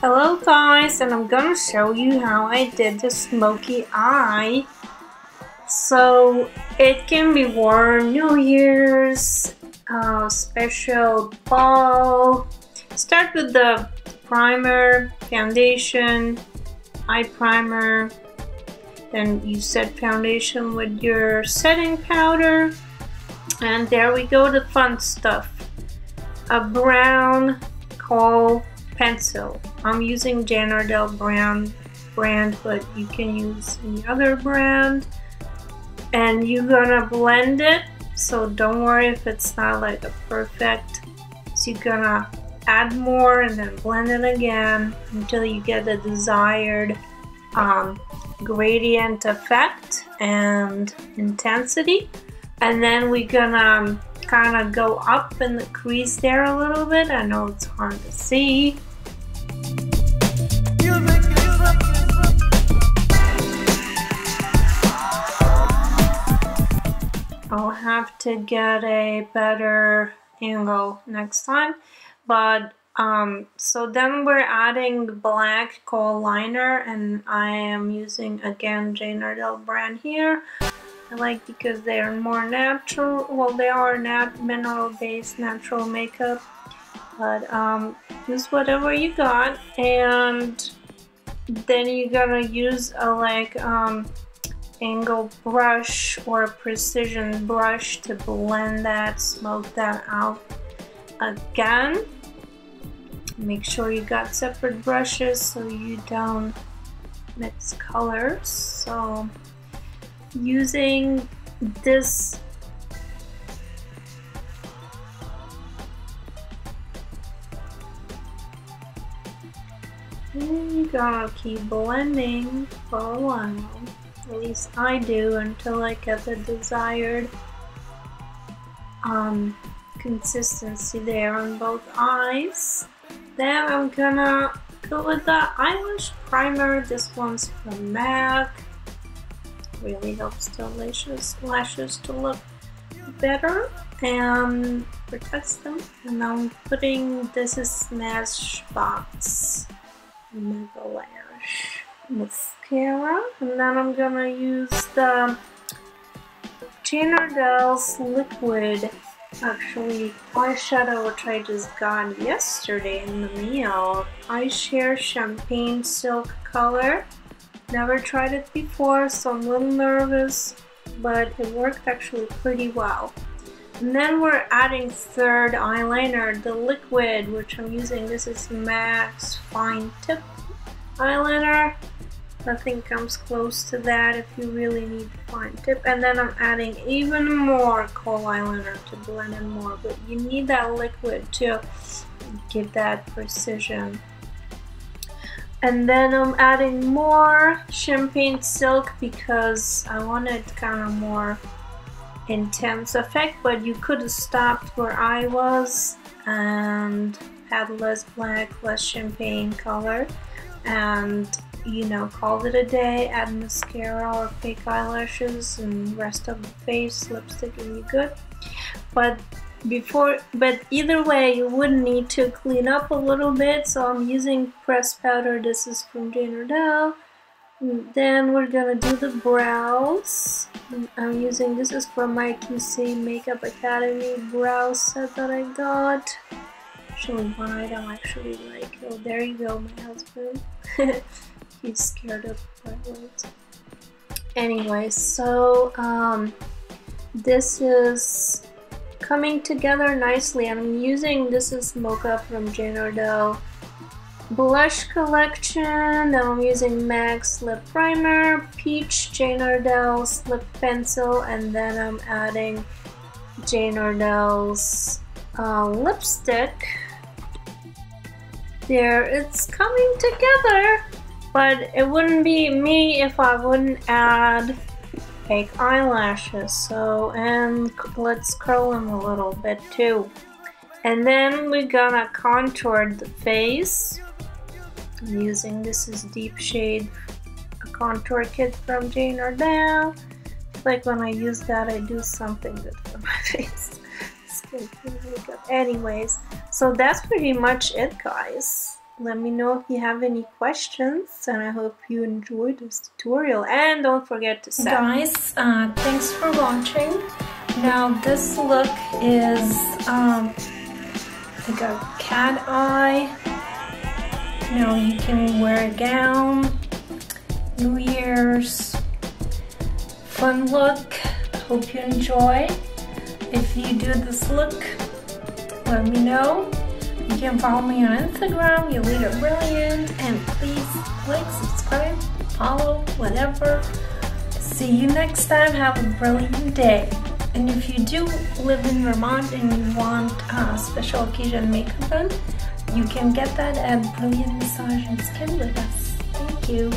Hello guys, and I'm gonna show you how I did the smoky eye. So it can be worn New Year's, uh, special ball. Start with the primer, foundation, eye primer. Then you set foundation with your setting powder. And there we go, the fun stuff. A brown kohl pencil. I'm using Jane Iredale brand, brand, but you can use any other brand. And you're gonna blend it, so don't worry if it's not like a perfect. So you're gonna add more and then blend it again until you get the desired um, gradient effect and intensity. And then we're gonna kind of go up in the crease there a little bit. I know it's hard to see. Have to get a better angle next time. But um, so then we're adding black kohl liner and I am using again Jane Iredale brand here. I like because they are more natural, well they are not mineral based natural makeup but um, use whatever you got and then you're gonna use a like um, angle brush or a precision brush to blend that, smoke that out again. Make sure you got separate brushes so you don't mix colors. So using this you're gonna keep blending for a while. At least I do until I get the desired um, consistency there on both eyes. Then I'm gonna go with the eyelash primer. This one's from MAC. Really helps the lashes, lashes to look better and protects them. And I'm putting, this is Smashbox Mega Lash mascara and then I'm gonna use the Jane Iredale's liquid actually eyeshadow which I just got yesterday in the mail. Eyeshare champagne silk color. Never tried it before so I'm a little nervous but it worked actually pretty well. And then we're adding third eyeliner the liquid which I'm using. This is MAC's fine tip eyeliner Nothing comes close to that if you really need a fine tip. And then I'm adding even more kohl eyeliner to blend in more. But you need that liquid to give that precision. And then I'm adding more champagne silk because I wanted kind of more intense effect. But you could have stopped where I was and had less black, less champagne color. And you know, called it a day, add mascara or fake eyelashes and rest of the face, lipstick and you're good. But before, but either way, you would need to clean up a little bit. So I'm using pressed powder. This is from Jane Iredale. Mm, then we're gonna do the brows. Mm, I'm using, this is from my QC Makeup Academy brow set that I got. Actually one item actually like, oh there you go my husband. he's scared of words. Anyway, so um, this is coming together nicely. I'm using, this is Mocha from Jane Iredale blush collection. Then I'm using MAC's lip primer, Peach Jane Iredale's lip pencil, and then I'm adding Jane Iredale's uh, lipstick. There, it's coming together. But it wouldn't be me if I wouldn't add fake eyelashes. So, and let's curl them a little bit too. And then we're gonna contour the face. I'm using, this is Deep Shade a contour kit from Jane Iredale. Like when I use that, I do something good for my face. Anyways, so that's pretty much it, guys let me know if you have any questions and I hope you enjoyed this tutorial and don't forget to sub. Guys, uh, thanks for watching. Now this look is um, like a cat eye. You know, you can wear a gown, New Year's, fun look. Hope you enjoy. If you do this look, let me know. You can follow me on Instagram, Jolita Brilliant, and please like, subscribe, follow, whatever. See you next time. Have a brilliant day. And if you do live in Vermont and you want a special occasion makeup done, you can get that at Brilliant Massage and Skin with us. Thank you.